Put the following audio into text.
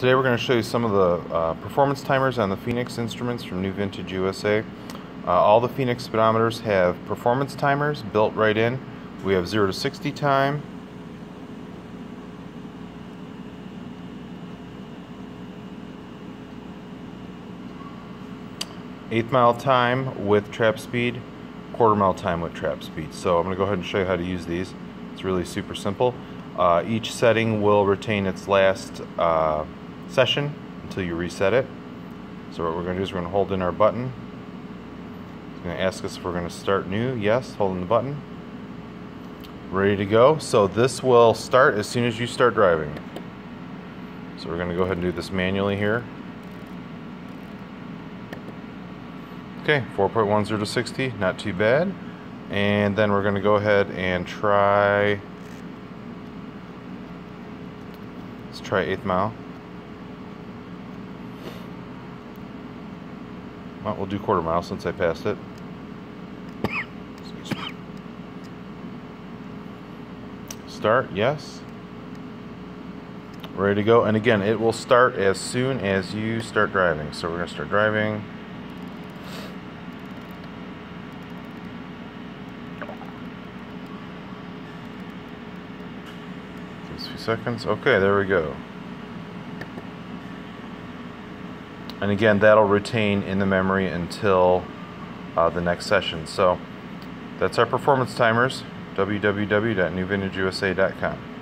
Today we're going to show you some of the uh, performance timers on the Phoenix instruments from New Vintage USA. Uh, all the Phoenix speedometers have performance timers built right in. We have 0 to 60 time, eighth mile time with trap speed, quarter mile time with trap speed. So I'm going to go ahead and show you how to use these. It's really super simple. Uh, each setting will retain its last uh, session until you reset it. So what we're going to do is we're going to hold in our button. It's going to ask us if we're going to start new. Yes, holding the button. Ready to go. So this will start as soon as you start driving. So we're going to go ahead and do this manually here. Okay, 4.10 to 60, not too bad. And then we're going to go ahead and try, let's try 8th mile. Well, we'll do quarter mile since I passed it. Start, yes. Ready to go. And again, it will start as soon as you start driving. So we're going to start driving. Just a few seconds. Okay, there we go. And again that'll retain in the memory until uh, the next session. So that's our performance timers www.newvintageusa.com